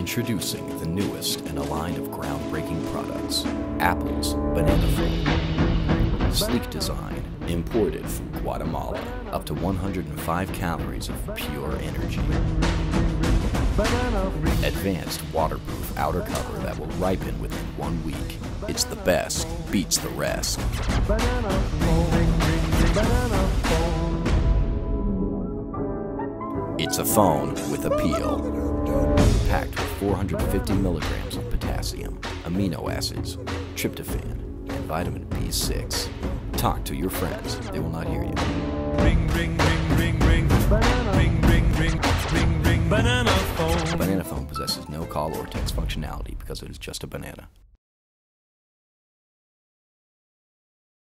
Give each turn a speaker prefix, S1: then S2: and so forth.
S1: Introducing the newest in a line of groundbreaking products Apple's Banana Phone. Sleek design, imported from Guatemala, up to 105 calories of pure energy. Advanced waterproof outer cover that will ripen within one week. It's the best, beats the rest. It's a phone with appeal. Packed with 450 milligrams of potassium, amino acids, tryptophan, and vitamin B6. Talk to your friends, they will not hear you.
S2: Ring, ring, ring, ring, ring. Ring, ring, ring, ring, ring. Banana phone.
S1: Banana phone possesses no call or text functionality because it is just a banana.